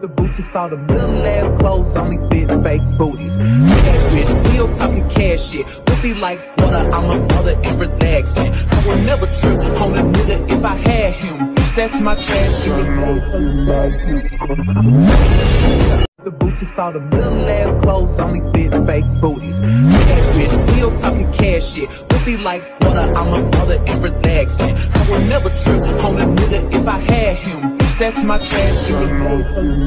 The boutiques, all the middle ass clothes, only fit fake booties. Bad bitch, still talking cash shit. Pussy like water, I'm a mother and relaxing. I would never trip on a nigga if I had him. Bitch, that's my trash. You the boutiques, all the middle ass clothes, only fit fake booties. Bad bitch, still talking cash shit. Pussy like water, I'm a mother and relaxing. I would never trip on a nigga that's my. You